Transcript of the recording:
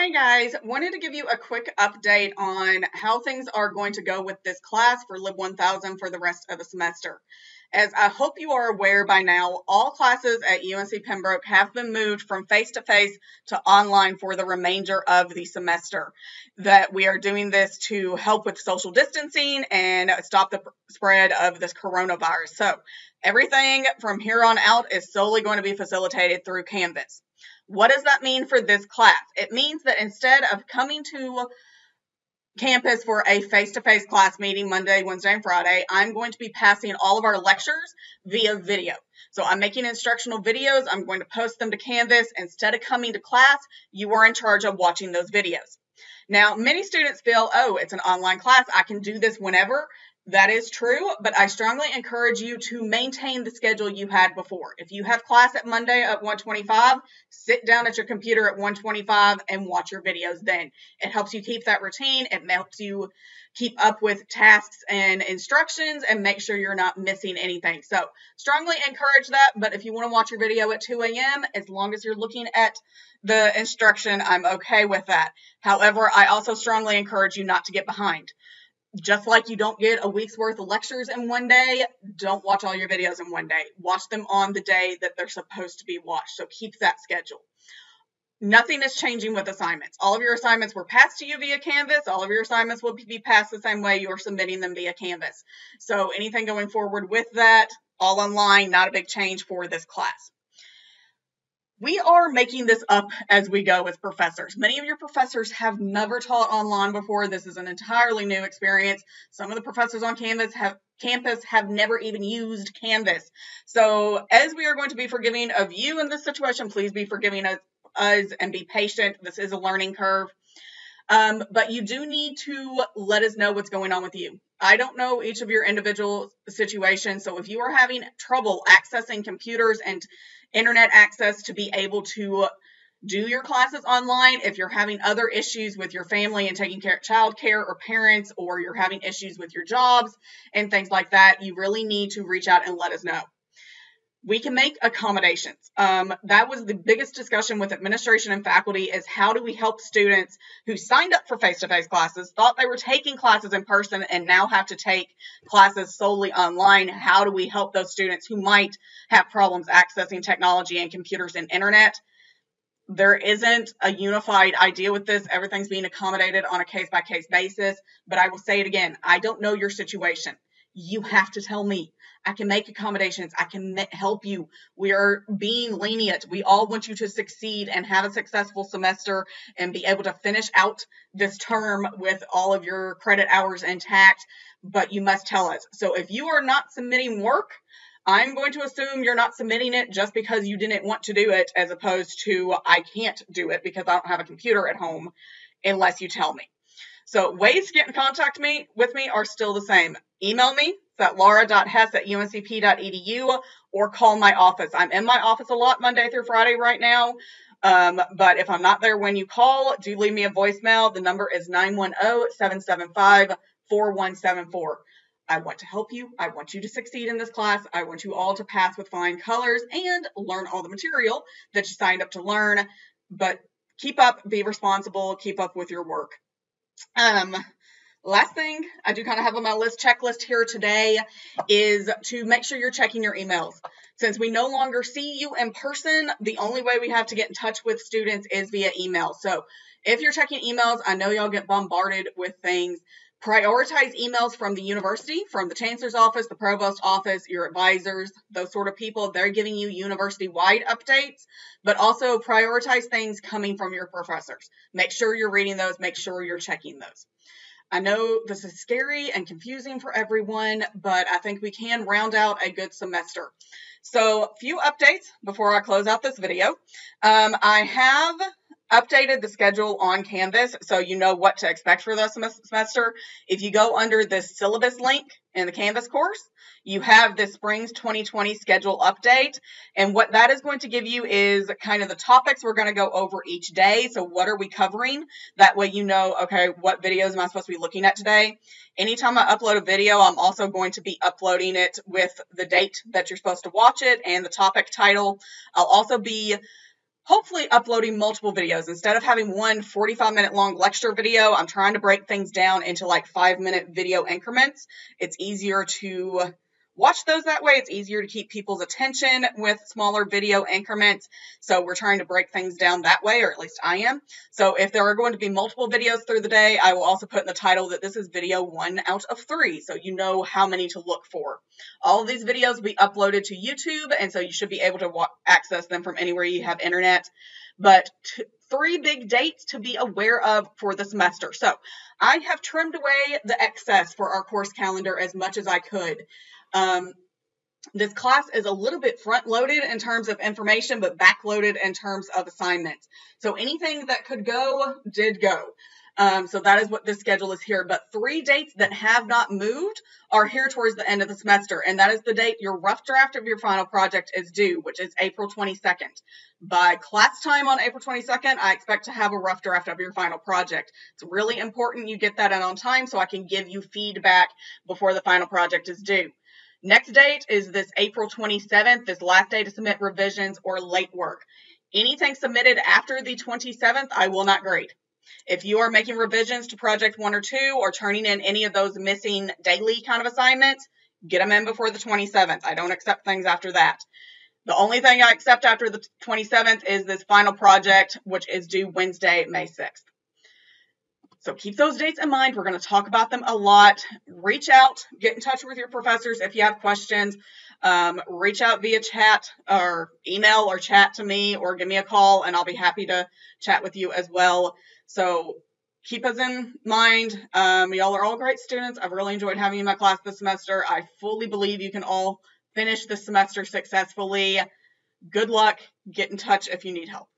Hi guys, wanted to give you a quick update on how things are going to go with this class for Lib 1000 for the rest of the semester. As I hope you are aware by now, all classes at UNC Pembroke have been moved from face-to-face -to, -to online for the remainder of the semester. That we are doing this to help with social distancing and stop the spread of this coronavirus. So everything from here on out is solely going to be facilitated through Canvas. What does that mean for this class? It means that instead of coming to campus for a face-to-face class meeting Monday, Wednesday, and Friday, I'm going to be passing all of our lectures via video. So I'm making instructional videos. I'm going to post them to Canvas. Instead of coming to class, you are in charge of watching those videos. Now, many students feel, oh, it's an online class. I can do this whenever. That is true, but I strongly encourage you to maintain the schedule you had before. If you have class at Monday at 125, sit down at your computer at 125 and watch your videos then. It helps you keep that routine. It helps you keep up with tasks and instructions and make sure you're not missing anything. So strongly encourage that, but if you want to watch your video at 2 a.m., as long as you're looking at the instruction, I'm okay with that. However, I also strongly encourage you not to get behind just like you don't get a week's worth of lectures in one day, don't watch all your videos in one day. Watch them on the day that they're supposed to be watched. So keep that schedule. Nothing is changing with assignments. All of your assignments were passed to you via Canvas. All of your assignments will be passed the same way you're submitting them via Canvas. So anything going forward with that, all online, not a big change for this class we are making this up as we go with professors. Many of your professors have never taught online before. This is an entirely new experience. Some of the professors on Canvas have campus have never even used Canvas. So as we are going to be forgiving of you in this situation, please be forgiving of us and be patient. This is a learning curve. Um, but you do need to let us know what's going on with you. I don't know each of your individual situations. So if you are having trouble accessing computers and internet access to be able to do your classes online. If you're having other issues with your family and taking care of child care or parents, or you're having issues with your jobs and things like that, you really need to reach out and let us know. We can make accommodations. Um, that was the biggest discussion with administration and faculty is how do we help students who signed up for face-to-face classes, thought they were taking classes in person and now have to take classes solely online. How do we help those students who might have problems accessing technology and computers and internet? there isn't a unified idea with this. Everything's being accommodated on a case by case basis. But I will say it again I don't know your situation. You have to tell me. I can make accommodations. I can help you. We are being lenient. We all want you to succeed and have a successful semester and be able to finish out this term with all of your credit hours intact. But you must tell us. So if you are not submitting work, I'm going to assume you're not submitting it just because you didn't want to do it, as opposed to I can't do it because I don't have a computer at home unless you tell me. So ways to get in contact me with me are still the same. Email me at laura.hess at uncp.edu or call my office. I'm in my office a lot Monday through Friday right now. Um, but if I'm not there when you call, do leave me a voicemail. The number is 910 775 4174. I want to help you. I want you to succeed in this class. I want you all to pass with flying colors and learn all the material that you signed up to learn. But keep up, be responsible, keep up with your work. Um, last thing I do kind of have on my list checklist here today is to make sure you're checking your emails. Since we no longer see you in person, the only way we have to get in touch with students is via email. So if you're checking emails, I know y'all get bombarded with things prioritize emails from the university, from the chancellor's office, the provost office, your advisors, those sort of people. They're giving you university wide updates, but also prioritize things coming from your professors. Make sure you're reading those, make sure you're checking those. I know this is scary and confusing for everyone, but I think we can round out a good semester. So, a few updates before I close out this video. Um, I have updated the schedule on Canvas so you know what to expect for the semester. If you go under the syllabus link in the Canvas course, you have the Springs 2020 schedule update. And what that is going to give you is kind of the topics we're going to go over each day. So what are we covering? That way you know, okay, what videos am I supposed to be looking at today? Anytime I upload a video, I'm also going to be uploading it with the date that you're supposed to watch it and the topic title. I'll also be hopefully uploading multiple videos. Instead of having one 45 minute long lecture video, I'm trying to break things down into like five minute video increments. It's easier to watch those that way. It's easier to keep people's attention with smaller video increments. So we're trying to break things down that way, or at least I am. So if there are going to be multiple videos through the day, I will also put in the title that this is video one out of three. So you know how many to look for. All of these videos will be uploaded to YouTube. And so you should be able to access them from anywhere you have internet. But three big dates to be aware of for the semester. So I have trimmed away the excess for our course calendar as much as I could. Um, this class is a little bit front loaded in terms of information, but back loaded in terms of assignments. So anything that could go did go. Um, so that is what the schedule is here. But three dates that have not moved are here towards the end of the semester. And that is the date your rough draft of your final project is due, which is April 22nd. By class time on April 22nd, I expect to have a rough draft of your final project. It's really important you get that in on time so I can give you feedback before the final project is due. Next date is this April 27th, this last day to submit revisions or late work. Anything submitted after the 27th, I will not grade. If you are making revisions to project one or two or turning in any of those missing daily kind of assignments, get them in before the 27th. I don't accept things after that. The only thing I accept after the 27th is this final project, which is due Wednesday, May 6th. So keep those dates in mind. We're going to talk about them a lot. Reach out, get in touch with your professors if you have questions. Um, reach out via chat or email or chat to me or give me a call and I'll be happy to chat with you as well. So keep us in mind. Um, y'all are all great students. I've really enjoyed having you in my class this semester. I fully believe you can all finish the semester successfully. Good luck. Get in touch if you need help.